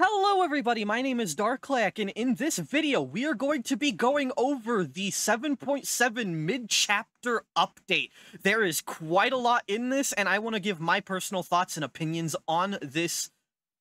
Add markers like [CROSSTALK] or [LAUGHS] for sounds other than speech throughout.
Hello everybody, my name is Darkloyak, and in this video, we are going to be going over the 7.7 mid-chapter update. There is quite a lot in this, and I want to give my personal thoughts and opinions on this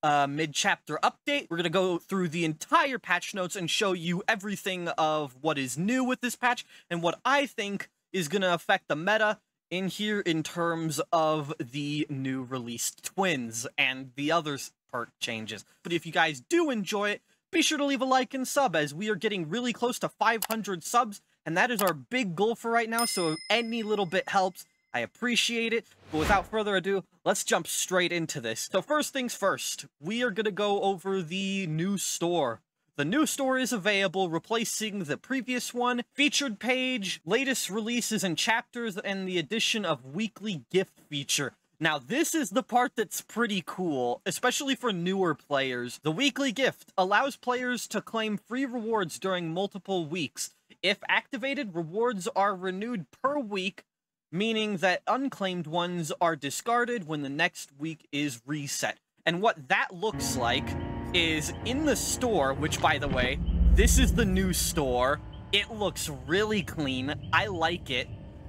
uh, mid-chapter update. We're going to go through the entire patch notes and show you everything of what is new with this patch, and what I think is going to affect the meta in here in terms of the new released twins and the others perk changes. But if you guys do enjoy it, be sure to leave a like and sub as we are getting really close to 500 subs, and that is our big goal for right now, so any little bit helps. I appreciate it, but without further ado, let's jump straight into this. So first things first, we are going to go over the new store. The new store is available, replacing the previous one, featured page, latest releases and chapters, and the addition of weekly gift feature. Now, this is the part that's pretty cool, especially for newer players. The weekly gift allows players to claim free rewards during multiple weeks. If activated, rewards are renewed per week, meaning that unclaimed ones are discarded when the next week is reset. And what that looks like is in the store, which, by the way, this is the new store. It looks really clean. I like it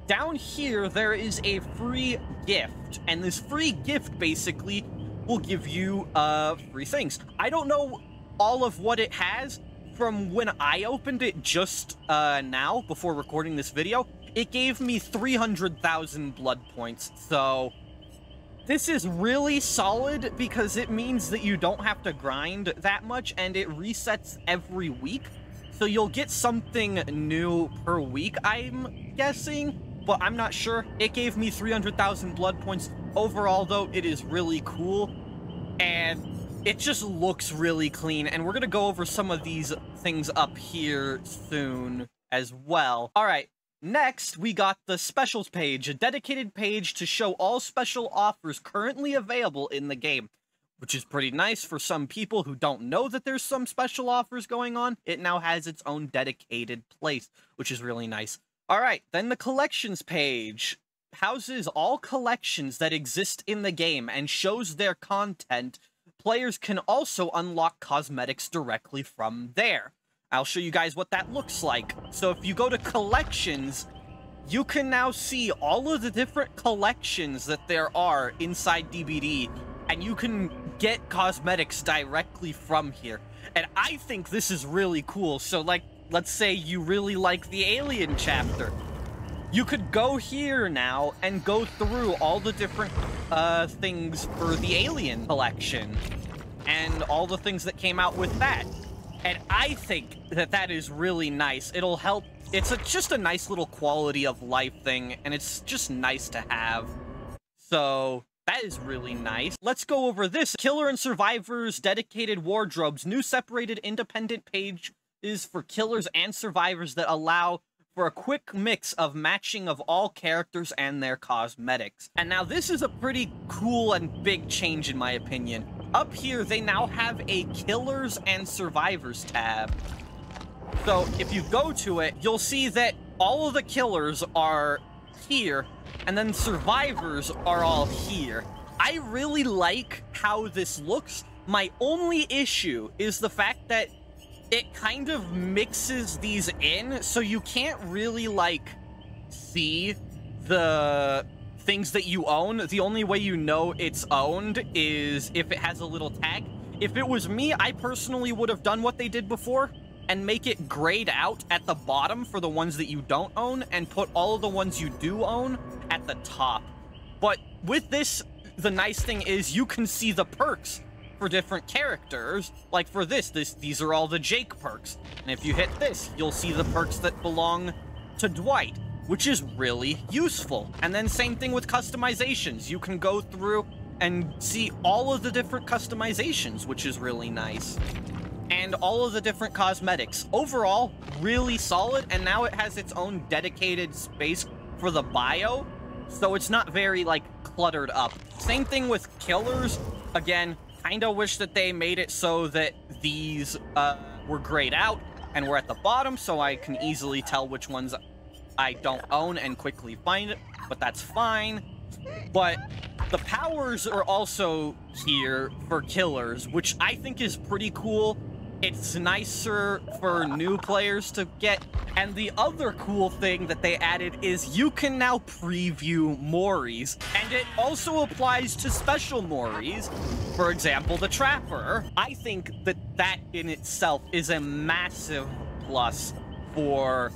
down here, there is a free gift, and this free gift basically will give you uh, free things. I don't know all of what it has from when I opened it just uh, now, before recording this video. It gave me 300,000 blood points, so this is really solid because it means that you don't have to grind that much, and it resets every week. So you'll get something new per week, I'm guessing but I'm not sure. It gave me 300,000 blood points. Overall, though, it is really cool, and it just looks really clean, and we're gonna go over some of these things up here soon as well. Alright, next, we got the specials page, a dedicated page to show all special offers currently available in the game which is pretty nice for some people who don't know that there's some special offers going on. It now has its own dedicated place, which is really nice. All right, then the collections page houses all collections that exist in the game and shows their content. Players can also unlock cosmetics directly from there. I'll show you guys what that looks like. So if you go to collections, you can now see all of the different collections that there are inside DBD, and you can get cosmetics directly from here. And I think this is really cool. So like let's say you really like the Alien chapter. You could go here now and go through all the different uh, things for the Alien collection and all the things that came out with that. And I think that that is really nice. It'll help. It's a, just a nice little quality of life thing, and it's just nice to have. So, that is really nice. Let's go over this. Killer and Survivors Dedicated Wardrobes. New separated independent page is for killers and survivors that allow for a quick mix of matching of all characters and their cosmetics. And now this is a pretty cool and big change in my opinion. Up here, they now have a Killers and Survivors tab. So if you go to it, you'll see that all of the killers are here, and then survivors are all here. I really like how this looks. My only issue is the fact that it kind of mixes these in, so you can't really, like, see the things that you own. The only way you know it's owned is if it has a little tag. If it was me, I personally would have done what they did before and make it grayed out at the bottom for the ones that you don't own and put all of the ones you do own at the top. But with this, the nice thing is you can see the perks for different characters. Like for this, this these are all the Jake perks. And if you hit this, you'll see the perks that belong to Dwight, which is really useful. And then same thing with customizations. You can go through and see all of the different customizations, which is really nice. And all of the different cosmetics. Overall, really solid, and now it has its own dedicated space for the bio, so it's not very, like, cluttered up. Same thing with killers. Again, kind of wish that they made it so that these uh, were grayed out and were at the bottom so I can easily tell which ones I don't own and quickly find it, but that's fine. But The powers are also here for killers, which I think is pretty cool. It's nicer for new players to get. And the other cool thing that they added is you can now preview Moris. And it also applies to special Moris. For example, the Trapper. I think that that in itself is a massive plus for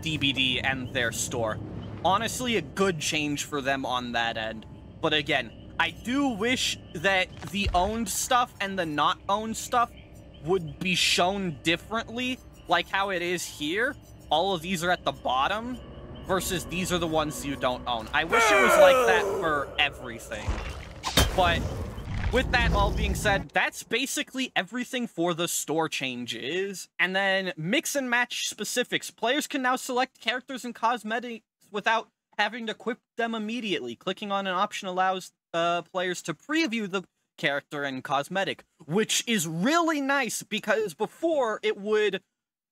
DBD and their store. Honestly, a good change for them on that end. But again, I do wish that the owned stuff and the not owned stuff would be shown differently, like how it is here. All of these are at the bottom, versus these are the ones you don't own. I wish it was like that for everything. But with that all being said, that's basically everything for the store changes. And then mix and match specifics. Players can now select characters and cosmetics without having to equip them immediately. Clicking on an option allows uh, players to preview the character and cosmetic, which is really nice because before it would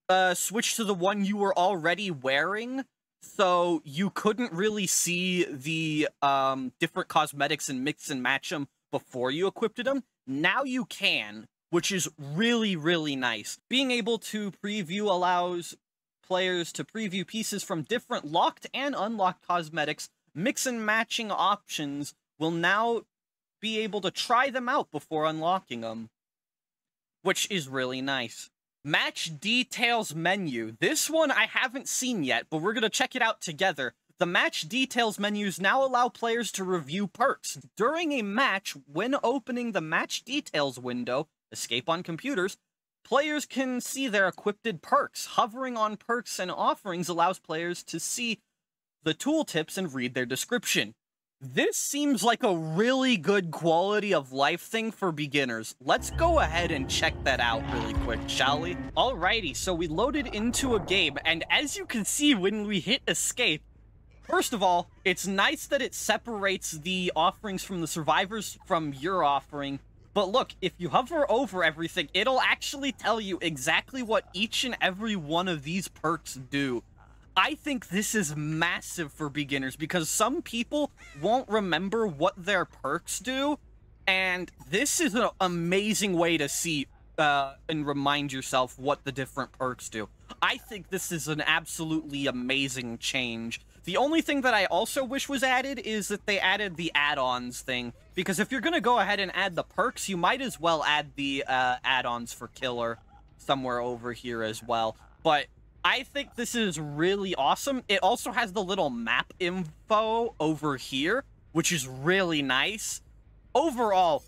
uh, switch to the one you were already wearing, so you couldn't really see the um, different cosmetics and mix and match them before you equipped them. Now you can, which is really, really nice. Being able to preview allows players to preview pieces from different locked and unlocked cosmetics. Mix and matching options will now be able to try them out before unlocking them, which is really nice. Match details menu. This one I haven't seen yet, but we're going to check it out together. The match details menus now allow players to review perks. During a match, when opening the match details window, escape on computers, players can see their equipped perks. Hovering on perks and offerings allows players to see the tooltips and read their description. This seems like a really good quality of life thing for beginners. Let's go ahead and check that out really quick, shall we? Alrighty, so we loaded into a game, and as you can see when we hit escape, First of all, it's nice that it separates the offerings from the survivors from your offering. But look, if you hover over everything, it'll actually tell you exactly what each and every one of these perks do. I think this is massive for beginners because some people won't remember what their perks do, and this is an amazing way to see uh, and remind yourself what the different perks do. I think this is an absolutely amazing change. The only thing that I also wish was added is that they added the add-ons thing, because if you're going to go ahead and add the perks, you might as well add the uh, add-ons for Killer somewhere over here as well. But I think this is really awesome. It also has the little map info over here, which is really nice. Overall,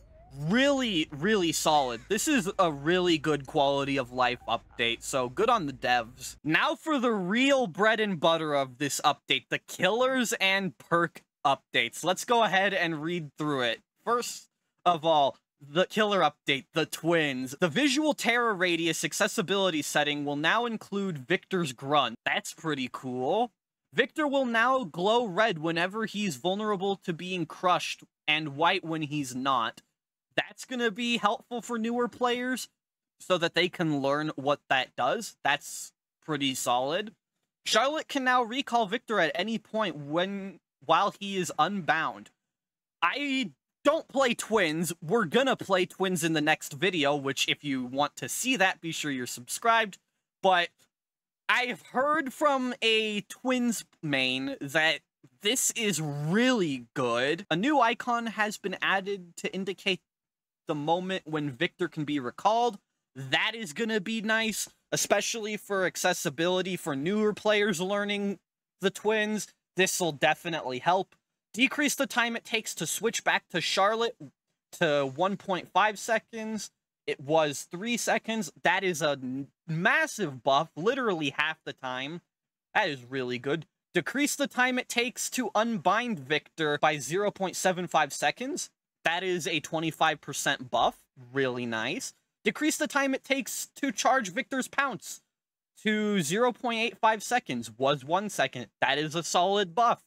really, really solid. This is a really good quality of life update, so good on the devs. Now for the real bread and butter of this update, the killers and perk updates. Let's go ahead and read through it. First of all, the killer update, the twins. The visual terror radius accessibility setting will now include Victor's grunt. That's pretty cool. Victor will now glow red whenever he's vulnerable to being crushed and white when he's not. That's going to be helpful for newer players so that they can learn what that does. That's pretty solid. Charlotte can now recall Victor at any point when while he is unbound. I don't play twins. We're gonna play twins in the next video, which if you want to see that, be sure you're subscribed. But I've heard from a twins main that this is really good. A new icon has been added to indicate the moment when Victor can be recalled. That is gonna be nice, especially for accessibility for newer players learning the twins. This will definitely help decrease the time it takes to switch back to Charlotte to 1.5 seconds. It was 3 seconds. That is a massive buff, literally half the time. That is really good. Decrease the time it takes to unbind Victor by 0.75 seconds. That is a 25% buff. Really nice. Decrease the time it takes to charge Victor's pounce to 0.85 seconds. Was 1 second. That is a solid buff.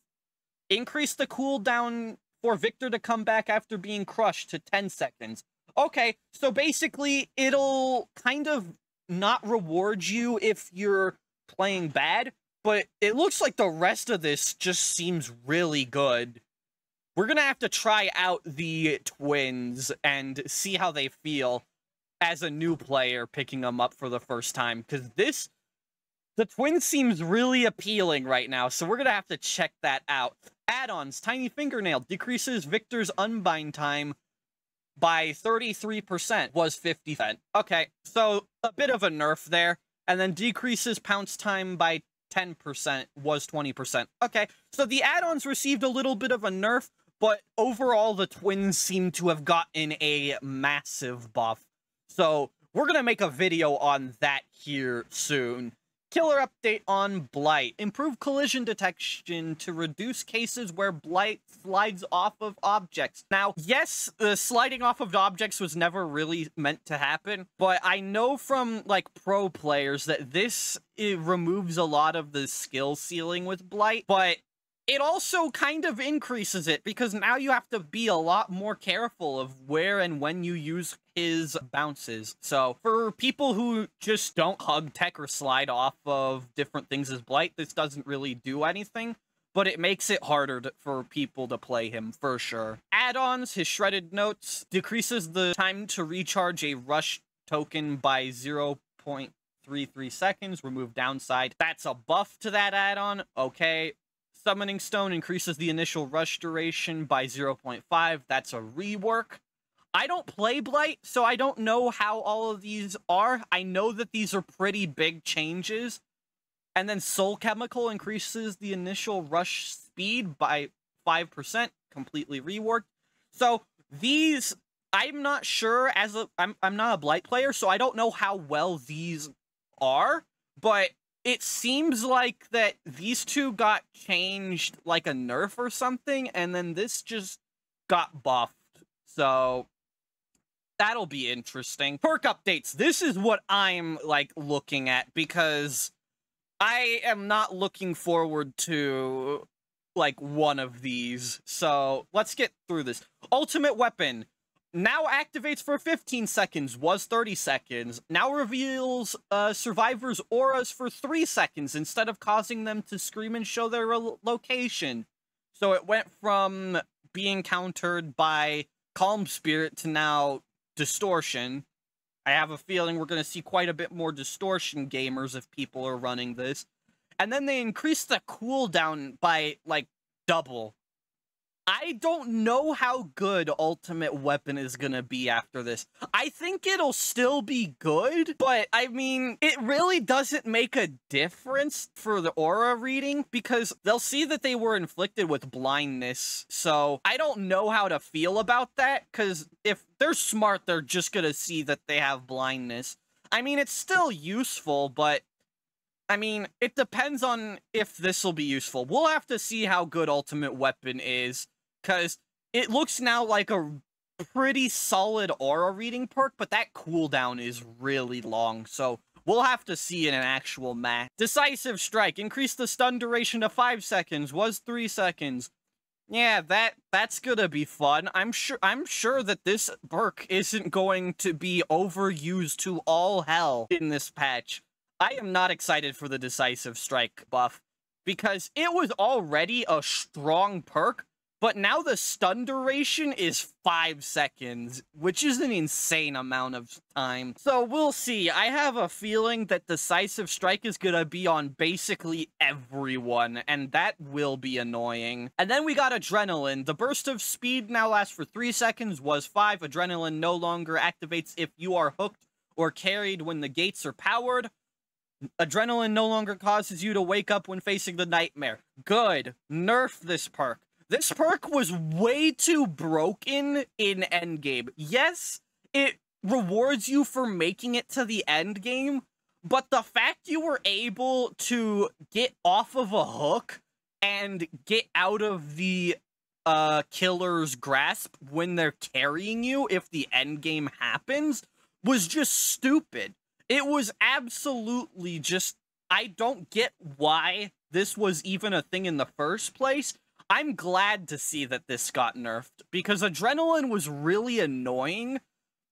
Increase the cooldown for Victor to come back after being crushed to 10 seconds. Okay, so basically, it'll kind of not reward you if you're playing bad, but it looks like the rest of this just seems really good. we're gonna have to try out the twins and see how they feel as a new player picking them up for the first time. Because this, the twins seems really appealing right now, so we're gonna have to check that out. Add-ons, Tiny Fingernail decreases Victor's unbind time by 33%, was 50 cent. Okay, so a bit of a nerf there. And then decreases pounce time by 10%, was 20%. Okay, so the add-ons received a little bit of a nerf, but overall the twins seem to have gotten a massive buff. So we're going to make a video on that here soon. Killer update on Blight. Improve collision detection to reduce cases where Blight slides off of objects. Now, yes, the sliding off of objects was never really meant to happen, but I know from, like, pro players that this it removes a lot of the skill ceiling with Blight, but it also kind of increases it because now you have to be a lot more careful of where and when you use his bounces. So for people who just don't hug tech or slide off of different things as Blight, this doesn't really do anything, but it makes it harder to, for people to play him for sure. Add-ons, his Shredded Notes decreases the time to recharge a rush token by 0.33 seconds, remove downside. That's a buff to that add-on. Okay, Summoning Stone increases the initial rush duration by 0.5. That's a rework. I don't play Blight, so I don't know how all of these are. I know that these are pretty big changes. And then Soul Chemical increases the initial rush speed by 5%, completely reworked. So these, I'm not sure as a, I'm, I'm not a Blight player, so I don't know how well these are, but it seems like that these two got changed like a nerf or something, and then this just got buffed. So that'll be interesting. Perk updates. This is what I'm like looking at because I am not looking forward to like one of these. So let's get through this. Ultimate weapon now activates for 15 seconds, was 30 seconds, now reveals uh, survivors' auras for 3 seconds instead of causing them to scream and show their location. So it went from being countered by Calm Spirit to now Distortion. I have a feeling we're going to see quite a bit more Distortion gamers if people are running this. And then they increased the cooldown by, like, double I don't know how good Ultimate Weapon is gonna be after this. I think it'll still be good, but I mean, it really doesn't make a difference for the aura reading because they'll see that they were inflicted with blindness. So I don't know how to feel about that because if they're smart, they're just gonna see that they have blindness. I mean, it's still useful, but I mean, it depends on if this will be useful. We'll have to see how good Ultimate Weapon is because it looks now like a pretty solid aura reading perk, but that cooldown is really long, so we'll have to see in an actual match. Decisive Strike, increase the stun duration to 5 seconds, was 3 seconds. Yeah, that that's gonna be fun. I'm sure I'm sure that this perk isn't going to be overused to all hell in this patch. I am not excited for the Decisive Strike buff because it was already a strong perk, but now the stun duration is five seconds, which is an insane amount of time. So we'll see. I have a feeling that Decisive Strike is gonna be on basically everyone, and that will be annoying. And then we got Adrenaline. The burst of speed now lasts for three seconds, was five. Adrenaline no longer activates if you are hooked or carried when the gates are powered. Adrenaline no longer causes you to wake up when facing the nightmare. Good. Nerf this perk. This perk was way too broken in endgame. Yes, it rewards you for making it to the end game, but the fact you were able to get off of a hook and get out of the uh killer's grasp when they're carrying you if the end game happens was just stupid. It was absolutely just I don't get why this was even a thing in the first place I'm glad to see that this got nerfed because adrenaline was really annoying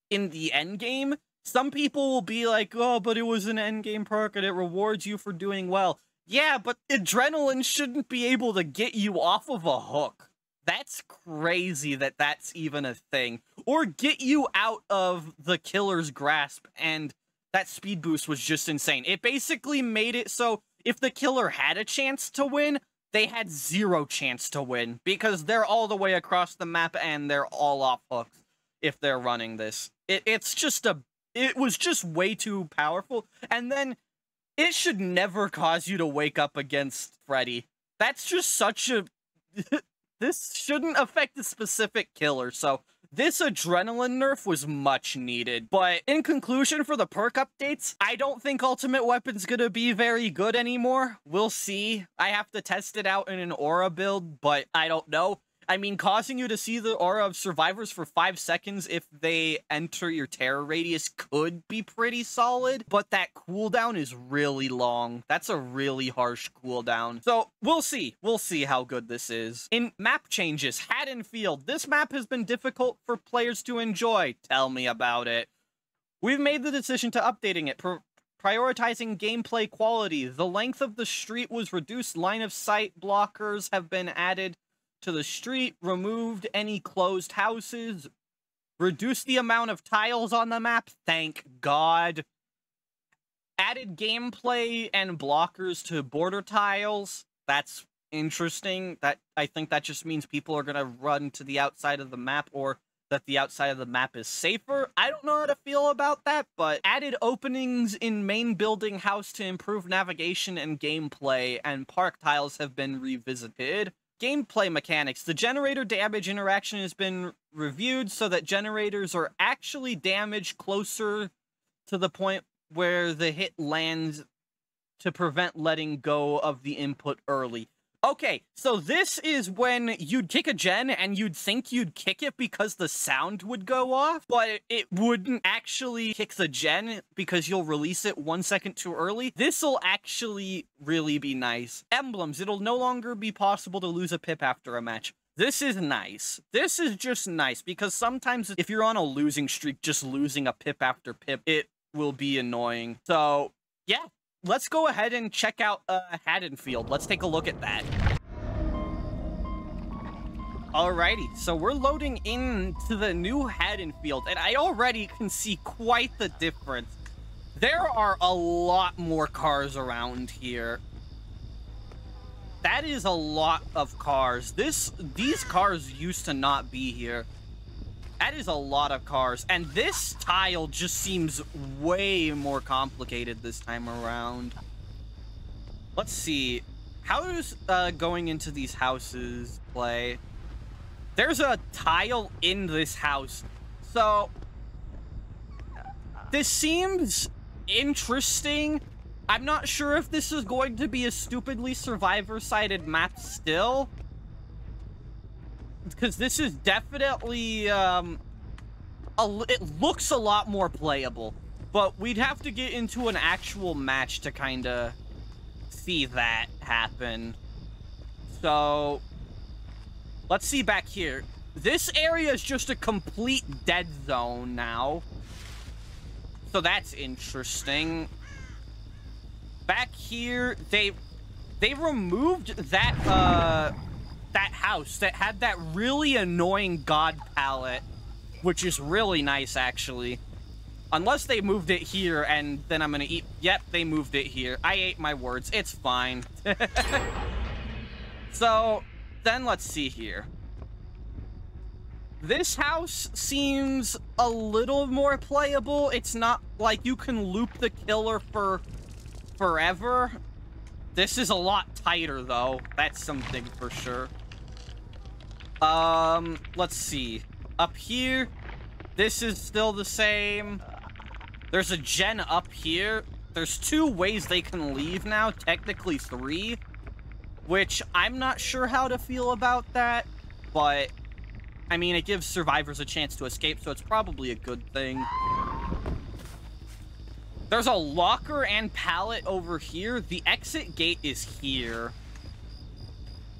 in the end game. Some people will be like, "Oh, but it was an end game perk and it rewards you for doing well." Yeah, but adrenaline shouldn't be able to get you off of a hook. That's crazy that that's even a thing. Or get you out of the killer's grasp, and that speed boost was just insane. It basically made it so if the killer had a chance to win, they had zero chance to win because they're all the way across the map and they're all off hooks if they're running this. It, it's just a it was just way too powerful. And then it should never cause you to wake up against Freddy. That's just such a [LAUGHS] this shouldn't affect a specific killer. So this adrenaline nerf was much needed, but in conclusion for the perk updates, I don't think Ultimate Weapon's gonna be very good anymore. We'll see. I have to test it out in an aura build, but I don't know. I mean, causing you to see the aura of survivors for five seconds if they enter your terror radius could be pretty solid, but that cooldown is really long. That's a really harsh cooldown. So we'll see. We'll see how good this is. In map changes, Haddonfield. This map has been difficult for players to enjoy. Tell me about it. We've made the decision to updating it, prioritizing gameplay quality. The length of the street was reduced, line of sight blockers have been added, to the street, removed any closed houses, reduced the amount of tiles on the map, thank God. Added gameplay and blockers to border tiles. That's interesting. That I think that just means people are going to run to the outside of the map or that the outside of the map is safer. I don't know how to feel about that, but added openings in main building house to improve navigation and gameplay, and park tiles have been revisited. Gameplay mechanics. The generator damage interaction has been reviewed so that generators are actually damaged closer to the point where the hit lands to prevent letting go of the input early. Okay, so this is when you'd kick a gen and you'd think you'd kick it because the sound would go off, but it wouldn't actually kick the gen because you'll release it one second too early. This'll actually really be nice. Emblems, it'll no longer be possible to lose a pip after a match. This is nice. This is just nice because sometimes if you're on a losing streak, just losing a pip after pip, it will be annoying. So yeah, let's go ahead and check out uh, Haddonfield. Let's take a look at that. Alrighty, so we're loading into the new Haddonfield, and I already can see quite the difference. There are a lot more cars around here. That is a lot of cars. This These cars used to not be here. That is a lot of cars. And this tile just seems way more complicated this time around. Let's see. How does uh, going into these houses play? There's a tile in this house. So, this seems interesting. I'm not sure if this is going to be a stupidly survivor-sided map still because this is definitely, um, a, it looks a lot more playable. But we'd have to get into an actual match to kind of see that happen. So, let's see back here. This area is just a complete dead zone now. So that's interesting. Back here, they they removed that uh that house that had that really annoying god pallet, which is really nice, actually. Unless they moved it here, and then I'm gonna eat... Yep, they moved it here. I ate my words. It's fine. [LAUGHS] so, then let's see here. This house seems a little more playable. It's not like you can loop the killer for forever. This is a lot tighter, though. That's something for sure. Um, let's see. Up here, this is still the same. There's a gen up here. There's two ways they can leave now, technically three. Which, I'm not sure how to feel about that, but... I mean, it gives survivors a chance to escape, so it's probably a good thing. There's a locker and pallet over here. The exit gate is here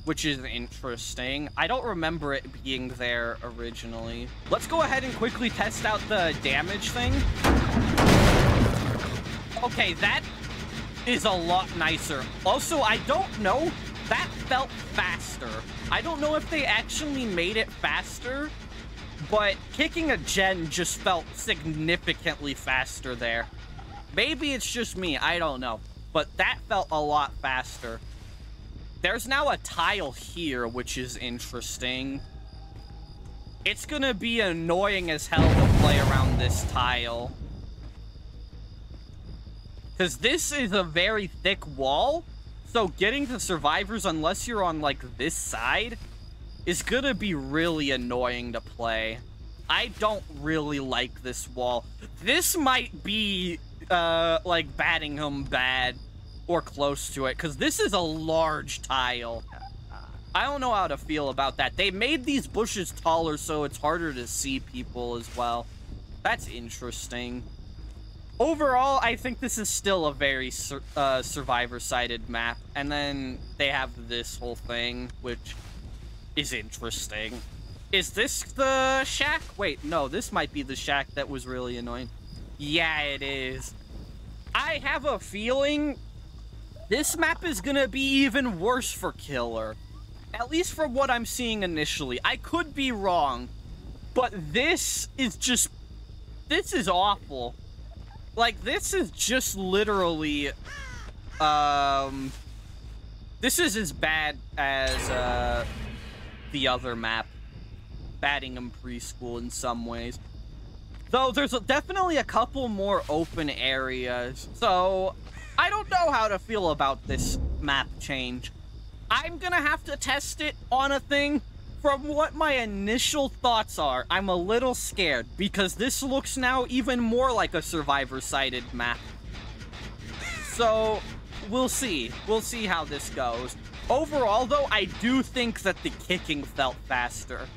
which is interesting. I don't remember it being there originally. Let's go ahead and quickly test out the damage thing. Okay, that is a lot nicer. Also, I don't know that felt faster. I don't know if they actually made it faster, but kicking a gen just felt significantly faster there. Maybe it's just me, I don't know. But that felt a lot faster. There's now a tile here, which is interesting. It's gonna be annoying as hell to play around this tile. Because this is a very thick wall, so getting to survivors, unless you're on, like, this side, is gonna be really annoying to play. I don't really like this wall. This might be, uh, like, Badham bad or close to it, because this is a large tile. I don't know how to feel about that. They made these bushes taller so it's harder to see people as well. That's interesting. Overall, I think this is still a very sur uh, survivor-sided map. And then they have this whole thing, which is interesting. Is this the shack? Wait, no, this might be the shack that was really annoying. Yeah, it is. I have a feeling this map is gonna be even worse for Killer. At least from what I'm seeing initially. I could be wrong, but this is just... This is awful. Like, this is just literally... Um... This is as bad as, uh... The other map. Badham Preschool in some ways. Though there's definitely a couple more open areas. So, I don't know how to feel about this map change. I'm gonna have to test it on a thing. From what my initial thoughts are, I'm a little scared because this looks now even more like a survivor-sided map. So, we'll see. We'll see how this goes. Overall, though, I do think that the kicking felt faster.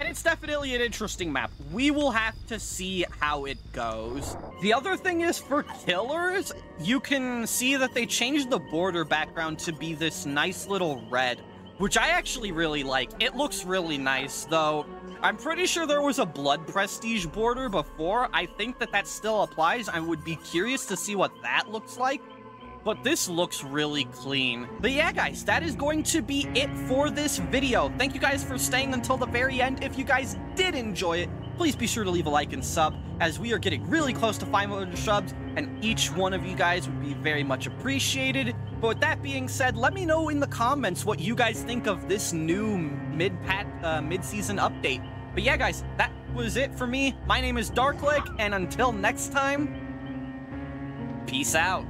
And it's definitely an interesting map. We will have to see how it goes. The other thing is for killers, you can see that they changed the border background to be this nice little red, which I actually really like. It looks really nice, though. I'm pretty sure there was a blood prestige border before. I think that that still applies. I would be curious to see what that looks like but this looks really clean. But yeah, guys, that is going to be it for this video. Thank you guys for staying until the very end. If you guys did enjoy it, please be sure to leave a like and sub, as we are getting really close to 500 subs, and each one of you guys would be very much appreciated. But with that being said, let me know in the comments what you guys think of this new mid-pat, uh, mid-season update. But yeah, guys, that was it for me. My name is Darkloyak, and until next time, peace out.